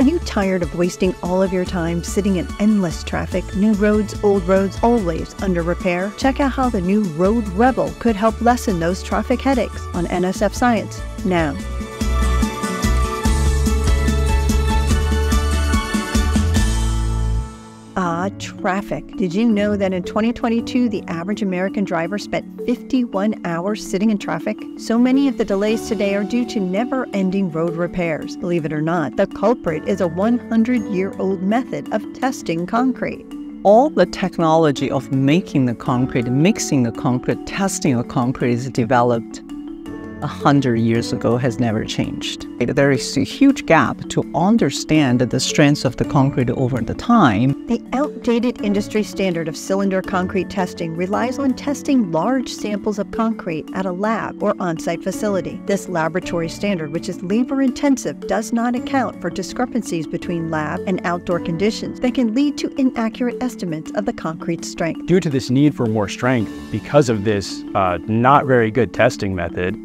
Are you tired of wasting all of your time sitting in endless traffic, new roads, old roads, always under repair? Check out how the new Road Rebel could help lessen those traffic headaches on NSF Science now. Traffic. Did you know that in 2022, the average American driver spent 51 hours sitting in traffic? So many of the delays today are due to never ending road repairs. Believe it or not, the culprit is a 100 year old method of testing concrete all the technology of making the concrete, mixing the concrete, testing the concrete is developed a hundred years ago has never changed. There is a huge gap to understand the strengths of the concrete over the time. The outdated industry standard of cylinder concrete testing relies on testing large samples of concrete at a lab or on-site facility. This laboratory standard, which is labor intensive, does not account for discrepancies between lab and outdoor conditions that can lead to inaccurate estimates of the concrete strength. Due to this need for more strength, because of this uh, not very good testing method,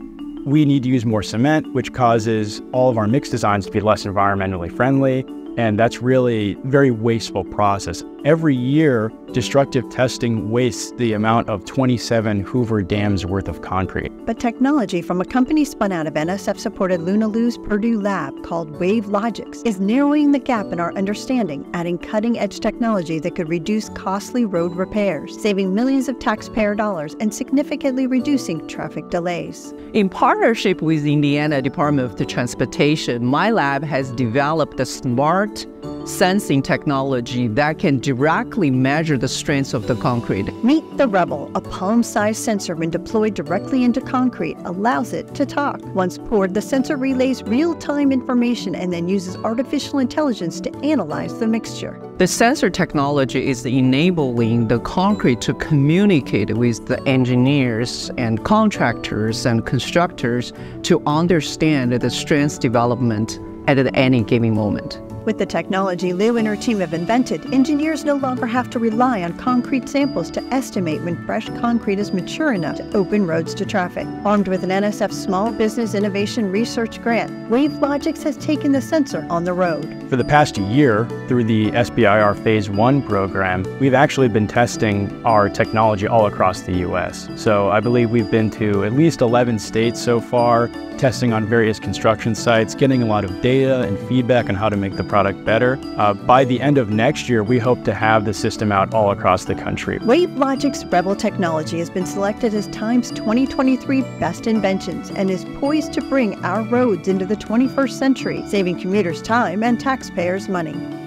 we need to use more cement, which causes all of our mix designs to be less environmentally friendly. And that's really very wasteful process. Every year, destructive testing wastes the amount of 27 Hoover dams worth of concrete. But technology from a company spun out of NSF supported Luna Lu's Purdue lab called WaveLogix is narrowing the gap in our understanding, adding cutting edge technology that could reduce costly road repairs, saving millions of taxpayer dollars and significantly reducing traffic delays. In partnership with the Indiana Department of Transportation, my lab has developed a smart sensing technology that can directly measure the strength of the concrete. Meet the Rebel, a palm-sized sensor when deployed directly into concrete allows it to talk. Once poured, the sensor relays real-time information and then uses artificial intelligence to analyze the mixture. The sensor technology is enabling the concrete to communicate with the engineers and contractors and constructors to understand the strength development at any given moment. With the technology Lu and her team have invented, engineers no longer have to rely on concrete samples to estimate when fresh concrete is mature enough to open roads to traffic. Armed with an NSF Small Business Innovation Research Grant, WaveLogix has taken the sensor on the road. For the past year, through the SBIR Phase 1 program, we've actually been testing our technology all across the U.S. So I believe we've been to at least 11 states so far, testing on various construction sites, getting a lot of data and feedback on how to make the product better. Uh, by the end of next year, we hope to have the system out all across the country. WaveLogix's Rebel technology has been selected as Time's 2023 Best Inventions and is poised to bring our roads into the 21st century, saving commuters time and taxpayers money.